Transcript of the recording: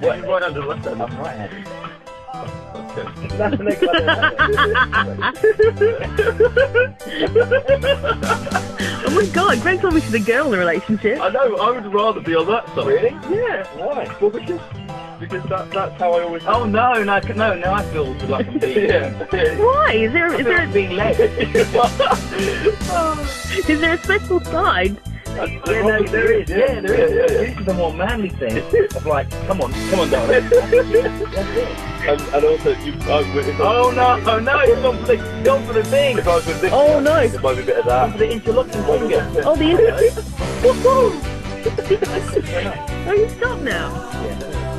What? Right under the left hand. I'm right-handed. Okay. That's an Oh my god, Greg's obviously the girl in the relationship. I know. I would rather be on that side. Really? Yeah. Why? Well, because because that that's how I always. Oh no, no, no, no! I feel like I'm being. yeah. Why? Is there is there a. being led. is there a special side? Yeah, no, there is. Yeah, there is. This is the more manly thing of like, come on, come on, darling. And, and also, you. Uh, I- Oh no, oh no! You've gone for the, gone for the thing. If I was with this, Oh, no. It might be a bit of Gone that. for the interlocking finger. Oh, the interlocking. Woohoo! Oh, you stop now. Yeah.